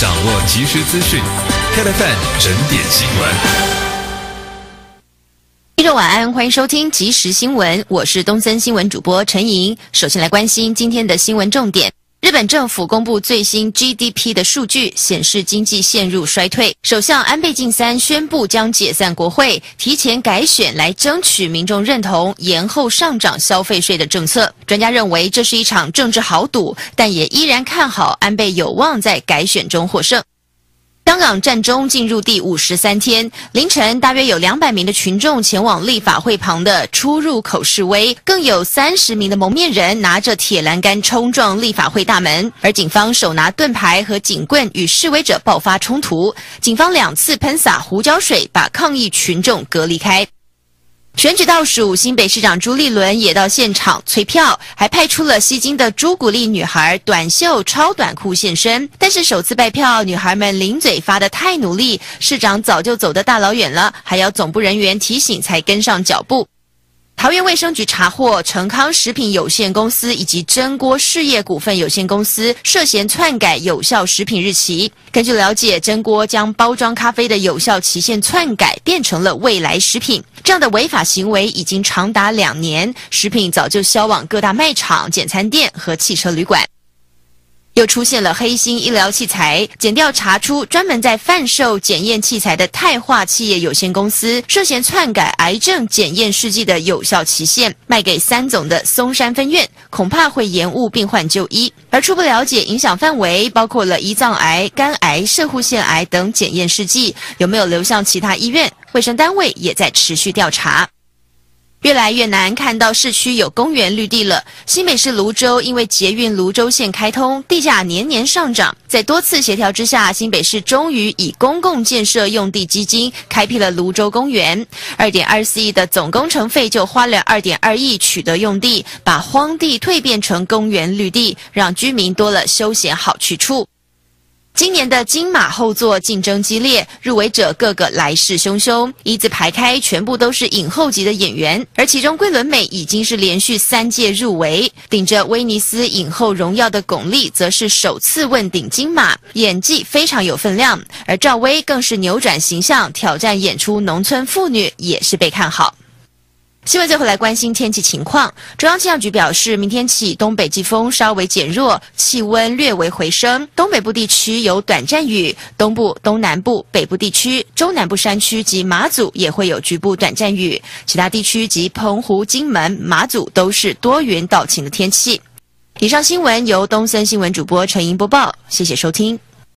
掌握即时资讯，KFN 整点新闻。听众晚安，欢迎收听即时新闻，我是东森新闻主播陈莹。首先来关心今天的新闻重点。日本政府公布最新 GDP 的数据，显示经济陷入衰退。首相安倍晋三宣布将解散国会，提前改选来争取民众认同延后上涨消费税的政策。专家认为这是一场政治豪赌，但也依然看好安倍有望在改选中获胜。香港战中进入第五十三天，凌晨大约有两百名的群众前往立法会旁的出入口示威，更有三十名的蒙面人拿着铁栏杆冲撞立法会大门，而警方手拿盾牌和警棍与示威者爆发冲突，警方两次喷洒胡椒水把抗议群众隔离开。选举倒数，新北市长朱立伦也到现场催票，还派出了吸金的朱古力女孩短袖超短裤现身。但是首次拜票，女孩们零嘴发的太努力，市长早就走得大老远了，还要总部人员提醒才跟上脚步。桃园卫生局查获成康食品有限公司以及蒸锅事业股份有限公司涉嫌篡改有效食品日期。根据了解，蒸锅将包装咖啡的有效期限篡改，变成了未来食品。这样的违法行为已经长达两年，食品早就销往各大卖场、简餐店和汽车旅馆。又出现了黑心医疗器材，检调查出专门在贩售检验器材的泰化企业有限公司涉嫌篡改癌症检验试剂的有效期限，卖给三总的松山分院，恐怕会延误病患就医。而初步了解，影响范围包括了胰脏癌、肝癌、射护腺癌等检验试剂有没有流向其他医院，卫生单位也在持续调查。越来越难看到市区有公园绿地了。新北市泸州因为捷运泸州线开通，地价年年上涨。在多次协调之下，新北市终于以公共建设用地基金开辟了泸州公园。二点二四亿的总工程费就花了二点二亿取得用地，把荒地蜕变成公园绿地，让居民多了休闲好去处。今年的金马后座竞争激烈，入围者个个来势汹汹，一字排开，全部都是影后级的演员。而其中桂纶镁已经是连续三届入围，顶着威尼斯影后荣耀的巩俐则是首次问鼎金马，演技非常有分量。而赵薇更是扭转形象，挑战演出农村妇女，也是被看好。新闻最后来关心天气情况。中央气象局表示，明天起东北季风稍微减弱，气温略微回升。东北部地区有短暂雨，东部、东南部、北部地区、中南部山区及马祖也会有局部短暂雨。其他地区及澎湖、金门、马祖都是多云到晴的天气。以上新闻由东森新闻主播陈莹播报，谢谢收听。